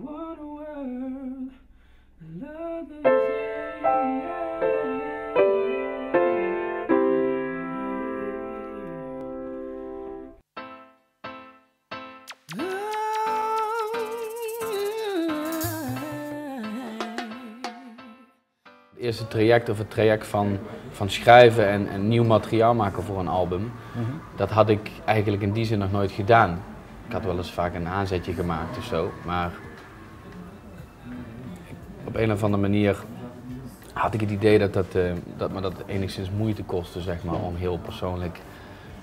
Het eerste traject of het traject van, van schrijven en, en nieuw materiaal maken voor een album, dat had ik eigenlijk in die zin nog nooit gedaan. Ik had wel eens vaak een aanzetje gemaakt of zo, maar op een of andere manier had ik het idee dat, dat, eh, dat me dat enigszins moeite kostte, zeg maar, om heel persoonlijk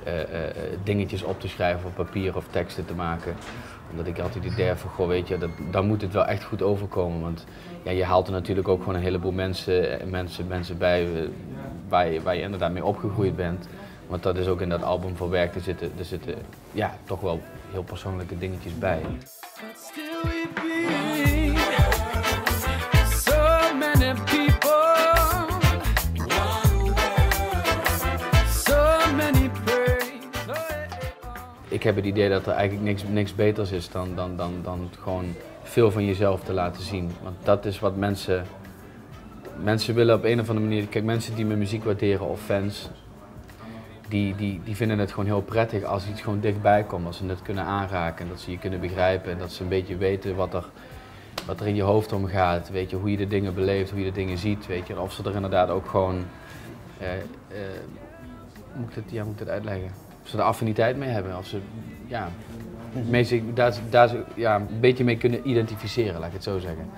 eh, eh, dingetjes op te schrijven op papier of teksten te maken. Omdat ik altijd het idee van, goh, weet je, dat, dan moet het wel echt goed overkomen. Want ja, je haalt er natuurlijk ook gewoon een heleboel mensen, mensen, mensen bij waar, je, waar je inderdaad mee opgegroeid bent. Want dat is ook in dat album verwerkt. Er zitten, er zitten ja, toch wel heel persoonlijke dingetjes bij. Heb het idee dat er eigenlijk niks, niks beters is dan, dan, dan, dan gewoon veel van jezelf te laten zien. Want dat is wat mensen. Mensen willen op een of andere manier. Kijk, mensen die mijn muziek waarderen of fans. Die, die, die vinden het gewoon heel prettig als iets gewoon dichtbij komt. Als ze het kunnen aanraken en dat ze je kunnen begrijpen. En dat ze een beetje weten wat er, wat er in je hoofd omgaat. Weet je, hoe je de dingen beleeft, hoe je de dingen ziet. Weet je. Of ze er inderdaad ook gewoon. Eh, eh, moet het, ja, moet ik het uitleggen? Ze er affiniteit mee hebben. Of ze ja, daar, daar ja, een beetje mee kunnen identificeren, laat ik het zo zeggen.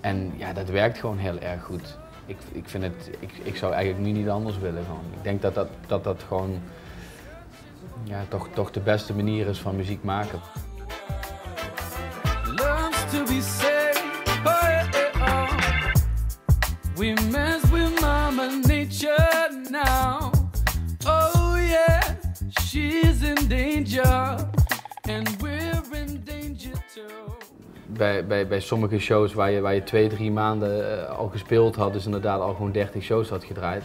En ja, dat werkt gewoon heel erg goed. Ik, ik, vind het, ik, ik zou eigenlijk nu niet anders willen. Gewoon. Ik denk dat dat, dat, dat gewoon ja, toch, toch de beste manier is van muziek maken. to be oh, oh. We danger and we're in danger too. Bij, bij, bij sommige shows waar je, waar je twee, drie maanden uh, al gespeeld had, dus inderdaad al gewoon 30 shows had gedraaid,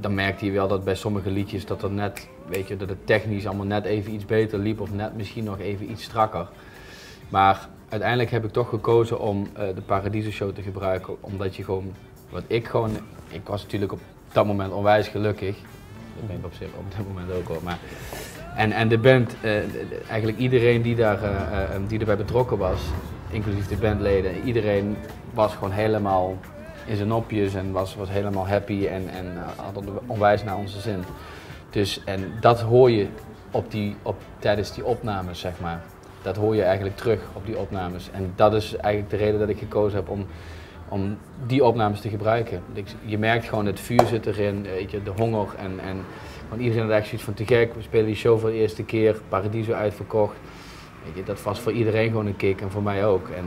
dan merkte je wel dat bij sommige liedjes dat er net, weet je, dat het technisch allemaal net even iets beter liep of net misschien nog even iets strakker. Maar uiteindelijk heb ik toch gekozen om uh, de Paradiso Show te gebruiken, omdat je gewoon, wat ik gewoon, ik was natuurlijk op dat moment onwijs gelukkig. Dat ben ik op zich op dit moment ook al. Maar, en, en de band, uh, eigenlijk iedereen die, daar, uh, die erbij betrokken was, inclusief de bandleden, iedereen was gewoon helemaal in zijn nopjes en was, was helemaal happy en, en had onwijs naar onze zin. Dus, en dat hoor je op die, op, tijdens die opnames, zeg maar. Dat hoor je eigenlijk terug op die opnames. En dat is eigenlijk de reden dat ik gekozen heb om om die opnames te gebruiken. Je merkt gewoon het vuur zit erin, weet je, de honger en, en want iedereen had eigenlijk zoiets van te gek, we spelen die show voor de eerste keer, Paradiso uitverkocht. Weet je, dat was voor iedereen gewoon een kick en voor mij ook. En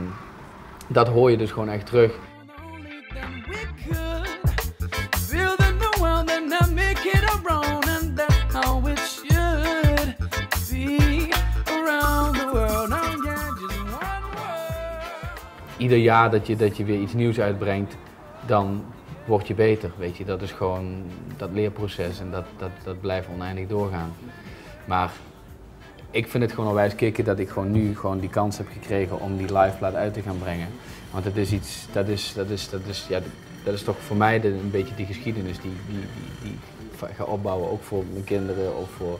dat hoor je dus gewoon echt terug. Ieder jaar dat je, dat je weer iets nieuws uitbrengt, dan word je beter. Weet je, dat is gewoon dat leerproces en dat, dat, dat blijft oneindig doorgaan. Maar ik vind het gewoon wijs kicken dat ik gewoon nu gewoon die kans heb gekregen om die liveplaat uit te gaan brengen. Want het is iets, dat is, dat is, dat is, ja, dat is toch voor mij een beetje die geschiedenis die, die, die, die ga opbouwen, ook voor mijn kinderen of voor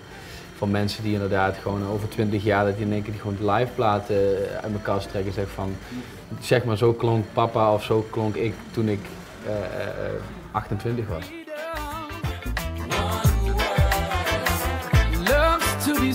van mensen die inderdaad gewoon over twintig jaar dat die in één keer gewoon de liveplaten eh, uit elkaar trekken en zeggen van zeg maar zo klonk papa of zo klonk ik toen ik uh, uh, 28 was. to be